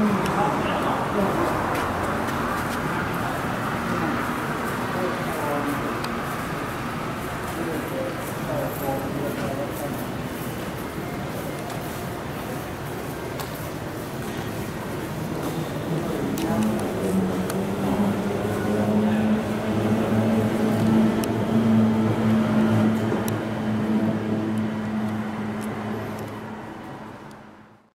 Mm-hmm.